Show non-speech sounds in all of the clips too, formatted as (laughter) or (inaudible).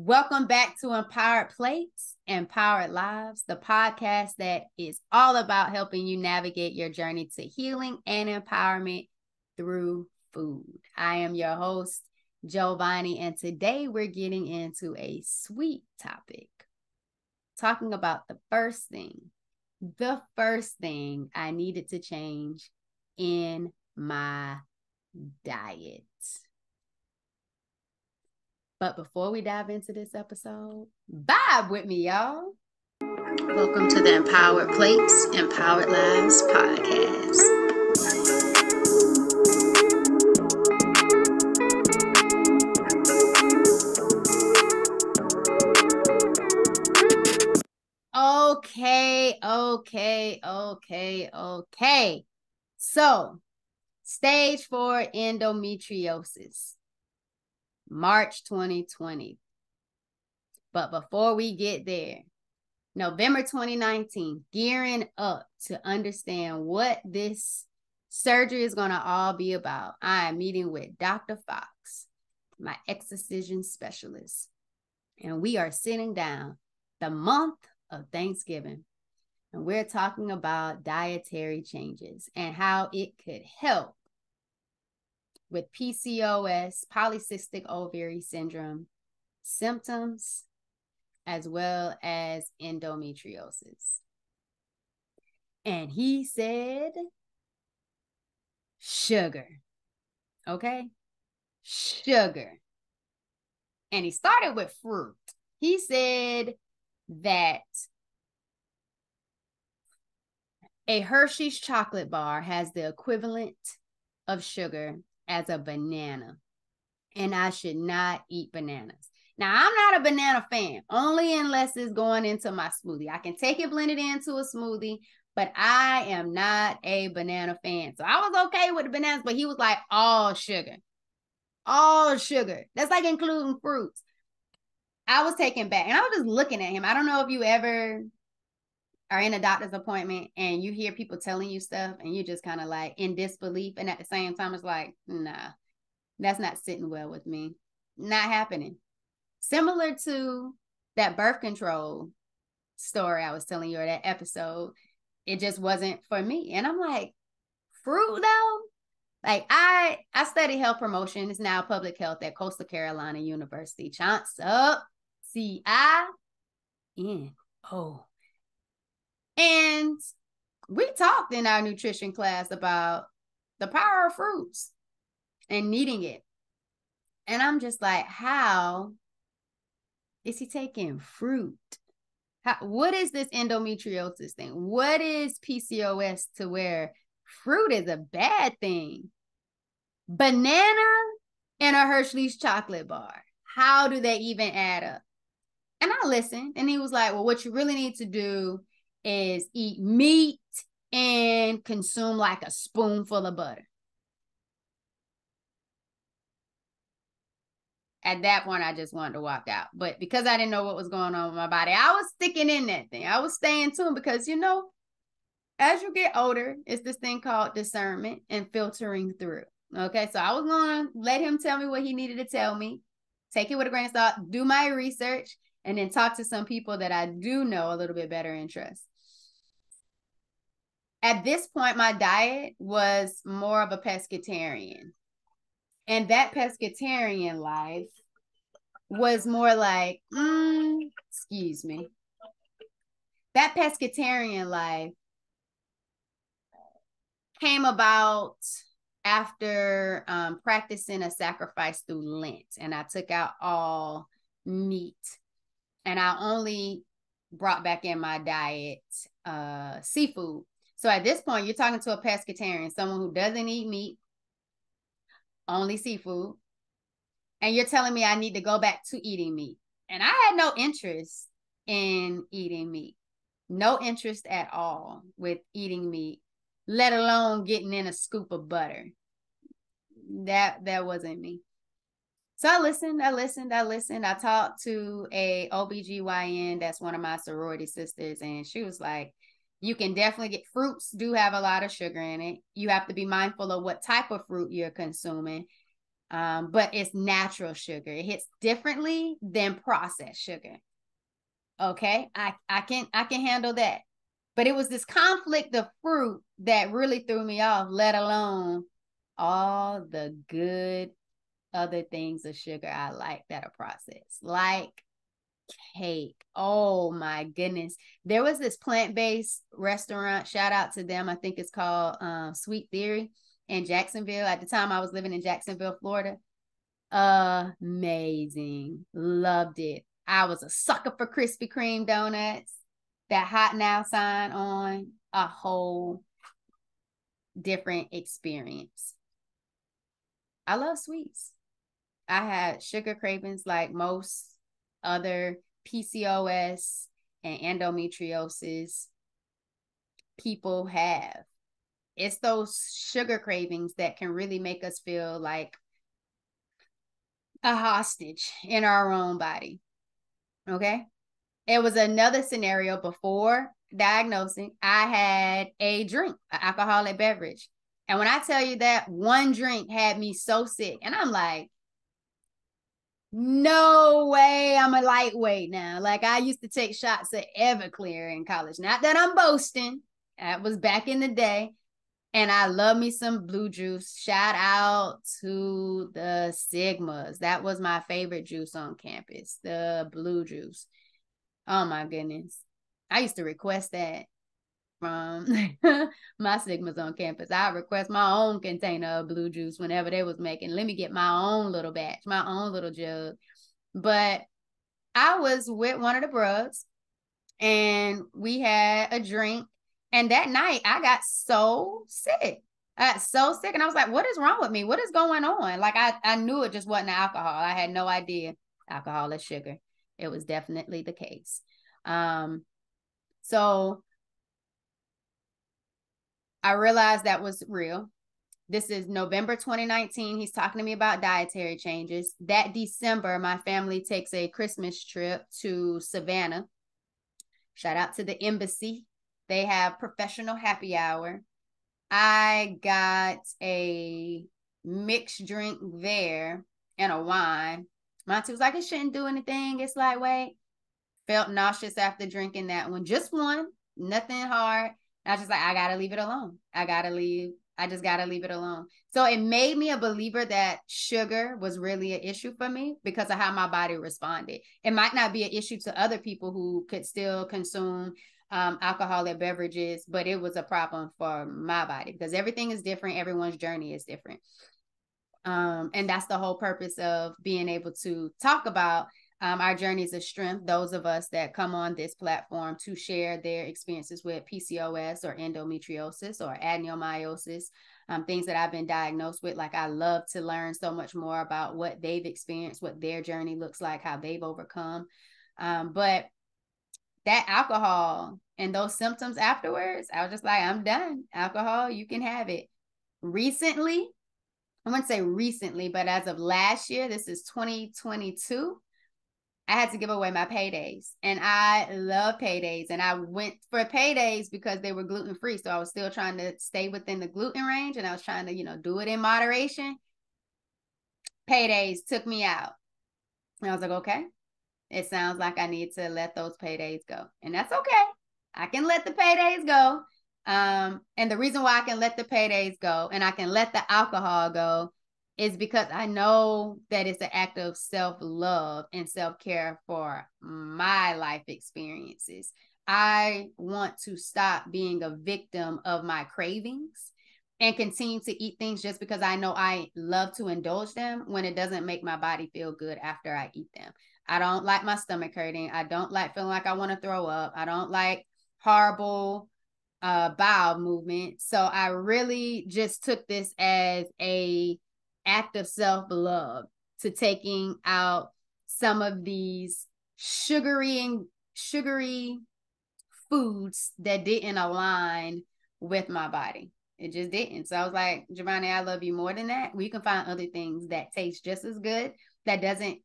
Welcome back to Empowered Plates, Empowered Lives, the podcast that is all about helping you navigate your journey to healing and empowerment through food. I am your host, Jovonnie, and today we're getting into a sweet topic, talking about the first thing, the first thing I needed to change in my diet. But before we dive into this episode, vibe with me, y'all. Welcome to the Empowered Plates, Empowered Lives podcast. Okay, okay, okay, okay. So, stage four endometriosis. March 2020. But before we get there, November 2019, gearing up to understand what this surgery is going to all be about, I am meeting with Dr. Fox, my excision specialist. And we are sitting down the month of Thanksgiving. And we're talking about dietary changes and how it could help with PCOS, polycystic ovary syndrome symptoms, as well as endometriosis. And he said, sugar. Okay? Sugar. And he started with fruit. He said that a Hershey's chocolate bar has the equivalent of sugar as a banana. And I should not eat bananas. Now, I'm not a banana fan, only unless it's going into my smoothie. I can take it blended into a smoothie, but I am not a banana fan. So I was okay with the bananas, but he was like, all sugar, all sugar. That's like including fruits. I was taken back and I was just looking at him. I don't know if you ever are in a doctor's appointment and you hear people telling you stuff and you're just kind of like in disbelief and at the same time it's like nah that's not sitting well with me. Not happening. Similar to that birth control story i was telling you or that episode it just wasn't for me. And i'm like fruit though? Like i i study health promotion. It's now public health at coastal carolina university. Chance up c i n o and we talked in our nutrition class about the power of fruits and needing it. And I'm just like, how is he taking fruit? How, what is this endometriosis thing? What is PCOS to where fruit is a bad thing? Banana and a Hershey's chocolate bar. How do they even add up? And I listened, and he was like, Well, what you really need to do is eat meat and consume like a spoonful of butter. At that point, I just wanted to walk out. But because I didn't know what was going on with my body, I was sticking in that thing. I was staying tuned because, you know, as you get older, it's this thing called discernment and filtering through. Okay. So I was going to let him tell me what he needed to tell me, take it with a grain of salt, do my research, and then talk to some people that I do know a little bit better and trust. At this point, my diet was more of a pescatarian. And that pescatarian life was more like, mm, excuse me. That pescatarian life came about after um, practicing a sacrifice through Lent, and I took out all meat and I only brought back in my diet uh, seafood. So at this point, you're talking to a pescatarian, someone who doesn't eat meat, only seafood, and you're telling me I need to go back to eating meat. And I had no interest in eating meat, no interest at all with eating meat, let alone getting in a scoop of butter. That that wasn't me. So I listened, I listened, I listened. I talked to a OBGYN that's one of my sorority sisters, and she was like, you can definitely get fruits do have a lot of sugar in it. You have to be mindful of what type of fruit you're consuming. Um, but it's natural sugar. It hits differently than processed sugar. Okay, I I can I can handle that. But it was this conflict of fruit that really threw me off, let alone all the good other things of sugar I like that are processed, like cake. Oh my goodness. There was this plant-based restaurant, shout out to them. I think it's called um, Sweet Theory in Jacksonville. At the time I was living in Jacksonville, Florida. Amazing. Loved it. I was a sucker for Krispy Kreme donuts. That hot now sign on a whole different experience. I love sweets. I had sugar cravings like most other PCOS and endometriosis people have. It's those sugar cravings that can really make us feel like a hostage in our own body. Okay. It was another scenario before diagnosing. I had a drink, an alcoholic beverage. And when I tell you that one drink had me so sick, and I'm like, no way I'm a lightweight now. Like I used to take shots of Everclear in college. Not that I'm boasting. That was back in the day. And I love me some blue juice. Shout out to the Sigmas. That was my favorite juice on campus, the blue juice. Oh my goodness. I used to request that from (laughs) my Sigmas on campus. I request my own container of blue juice whenever they was making. Let me get my own little batch, my own little jug. But I was with one of the bros and we had a drink and that night I got so sick. I got so sick. And I was like, what is wrong with me? What is going on? Like I, I knew it just wasn't alcohol. I had no idea alcohol is sugar. It was definitely the case. Um, so I realized that was real. This is November 2019. He's talking to me about dietary changes. That December, my family takes a Christmas trip to Savannah. Shout out to the embassy they have professional happy hour. I got a mixed drink there and a wine. Monty was like, it shouldn't do anything. It's lightweight. Felt nauseous after drinking that one. Just one, nothing hard. I was just like, I gotta leave it alone. I gotta leave. I just gotta leave it alone. So it made me a believer that sugar was really an issue for me because of how my body responded. It might not be an issue to other people who could still consume um, alcoholic beverages, but it was a problem for my body because everything is different. Everyone's journey is different. Um, and that's the whole purpose of being able to talk about um, our journeys of strength, those of us that come on this platform to share their experiences with PCOS or endometriosis or adenomyosis, um, things that I've been diagnosed with. Like, I love to learn so much more about what they've experienced, what their journey looks like, how they've overcome. Um, but that alcohol and those symptoms afterwards, I was just like, I'm done. Alcohol, you can have it. Recently, I wouldn't say recently, but as of last year, this is 2022. I had to give away my paydays and I love paydays. And I went for paydays because they were gluten free. So I was still trying to stay within the gluten range and I was trying to, you know, do it in moderation. Paydays took me out. And I was like, okay, it sounds like I need to let those paydays go. And that's okay. I can let the paydays go. Um, and the reason why I can let the paydays go and I can let the alcohol go is because I know that it's an act of self love and self care for my life experiences. I want to stop being a victim of my cravings and continue to eat things just because I know I love to indulge them when it doesn't make my body feel good after I eat them. I don't like my stomach hurting. I don't like feeling like I want to throw up. I don't like horrible uh bowel movement. So I really just took this as a act of self-love to taking out some of these sugary and sugary foods that didn't align with my body. It just didn't. So I was like, Jovonnie, I love you more than that. We can find other things that taste just as good that doesn't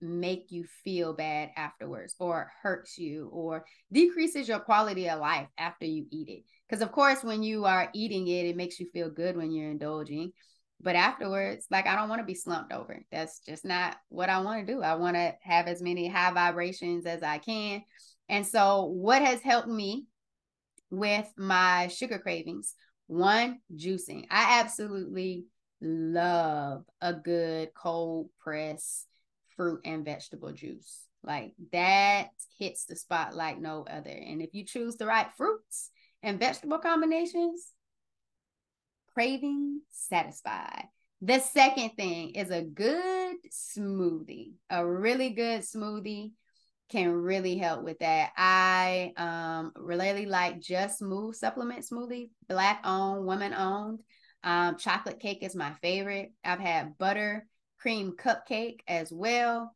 make you feel bad afterwards or hurts you or decreases your quality of life after you eat it. Because, of course, when you are eating it, it makes you feel good when you're indulging. But afterwards, like I don't want to be slumped over. That's just not what I want to do. I want to have as many high vibrations as I can. And so, what has helped me with my sugar cravings? One, juicing. I absolutely love a good cold press fruit and vegetable juice. Like that hits the spot like no other. And if you choose the right fruits and vegetable combinations, craving satisfied. The second thing is a good smoothie. A really good smoothie can really help with that. I um really like Just Move supplement smoothie, black owned, woman owned. Um, chocolate cake is my favorite. I've had butter cream cupcake as well.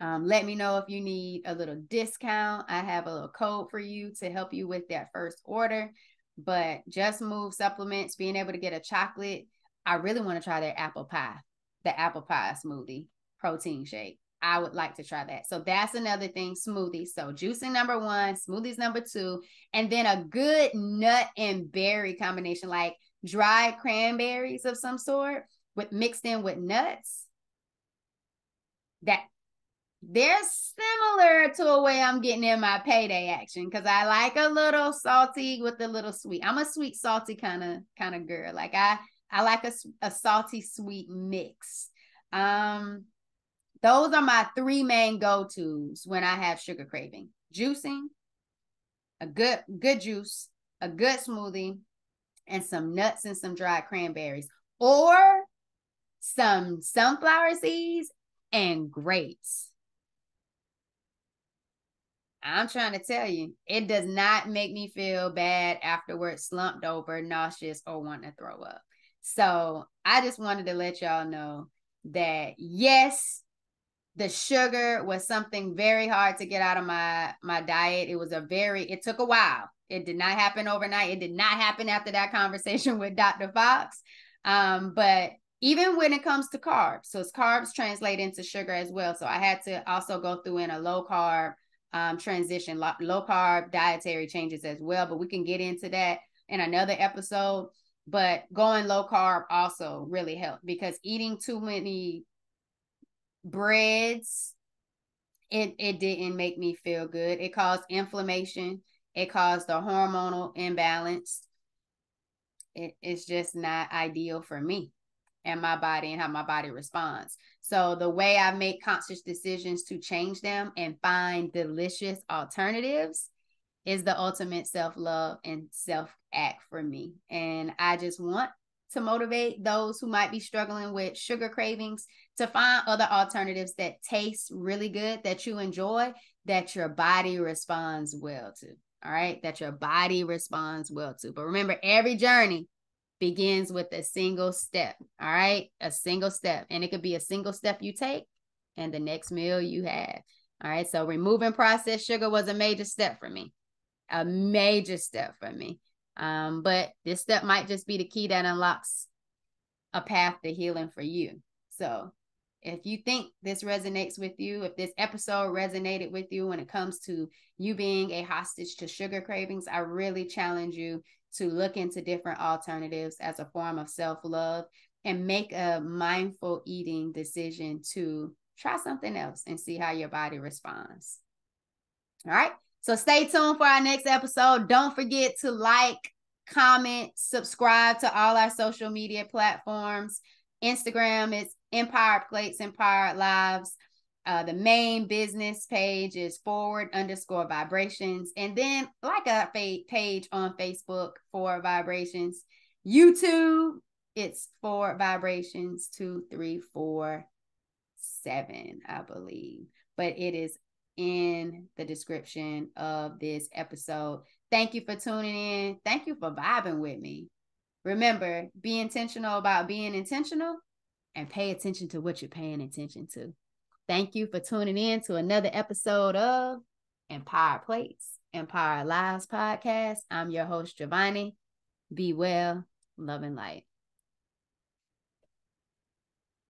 Um, let me know if you need a little discount. I have a little code for you to help you with that first order. But just move supplements, being able to get a chocolate. I really want to try their apple pie, the apple pie smoothie protein shake. I would like to try that. So that's another thing smoothie. So juicing number one, smoothies number two, and then a good nut and berry combination, like dried cranberries of some sort with mixed in with nuts. That they're similar to a way I'm getting in my payday action because I like a little salty with a little sweet. I'm a sweet salty kind of kind of girl. Like I I like a, a salty sweet mix. Um, those are my three main go tos when I have sugar craving: juicing, a good good juice, a good smoothie, and some nuts and some dried cranberries, or some sunflower seeds and grapes. I'm trying to tell you, it does not make me feel bad afterwards, slumped over, nauseous, or want to throw up. So I just wanted to let y'all know that yes, the sugar was something very hard to get out of my my diet. It was a very it took a while. It did not happen overnight. It did not happen after that conversation (laughs) with Dr. Fox. Um, but even when it comes to carbs, so it's carbs translate into sugar as well. So I had to also go through in a low carb um, transition, low, low carb dietary changes as well. But we can get into that in another episode. But going low carb also really helped because eating too many breads, it it didn't make me feel good. It caused inflammation. It caused the hormonal imbalance. It, it's just not ideal for me and my body and how my body responds. So the way I make conscious decisions to change them and find delicious alternatives is the ultimate self-love and self-act for me. And I just want to motivate those who might be struggling with sugar cravings to find other alternatives that taste really good, that you enjoy, that your body responds well to. All right, that your body responds well to. But remember, every journey begins with a single step. All right. A single step. And it could be a single step you take and the next meal you have. All right. So removing processed sugar was a major step for me, a major step for me. Um, but this step might just be the key that unlocks a path to healing for you. So if you think this resonates with you, if this episode resonated with you when it comes to you being a hostage to sugar cravings, I really challenge you to look into different alternatives as a form of self love and make a mindful eating decision to try something else and see how your body responds. All right. So stay tuned for our next episode. Don't forget to like, comment, subscribe to all our social media platforms. Instagram is Empowered Plates, Empowered Lives. Uh, the main business page is forward underscore vibrations. And then like a page on Facebook for vibrations. YouTube, it's for vibrations two, three, four, seven, I believe. But it is in the description of this episode. Thank you for tuning in. Thank you for vibing with me. Remember, be intentional about being intentional and pay attention to what you're paying attention to. Thank you for tuning in to another episode of Empowered Plates, Empowered Lives podcast. I'm your host, Jovonnie. Be well, love and light.